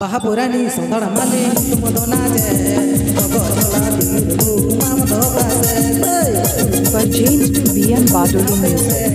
మహాపురాణి సందడ మళ్ళీ తుమ్మదో నాజే By James to be and Bartoli Music.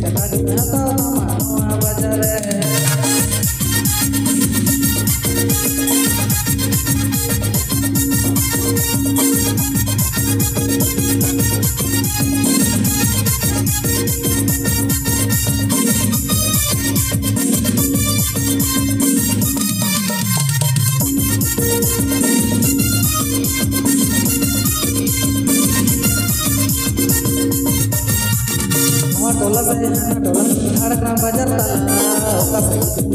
चलत न तो मनोवजरे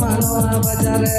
मनोआ बजरे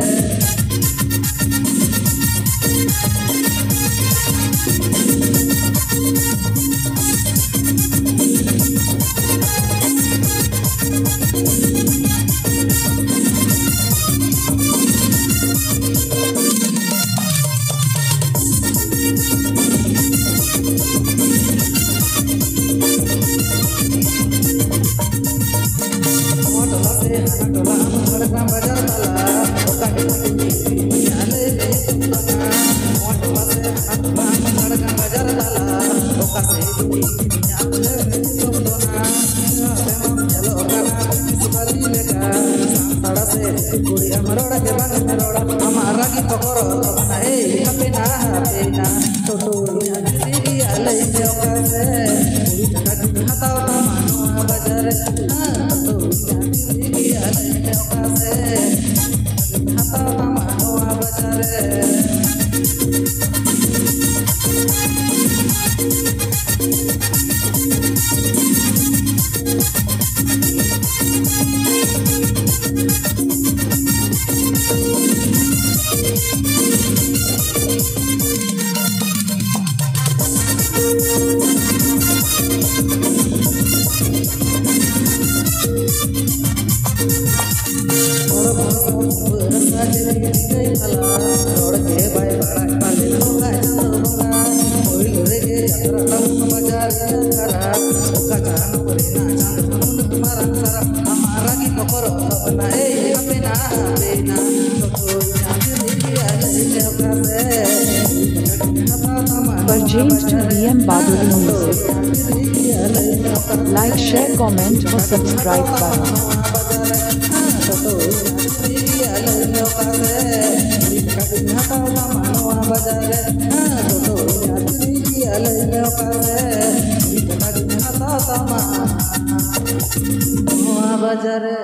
there. I'm a rocky for a rocky for a rocky for a rocky for a rocky for a rocky for a rocky for a rocky for a rocky Purchased to BM Badoli Music. Like, share, comment or subscribe button. बजारे तो तो यात्री की अलग में इतना दिन आता तमा बजारे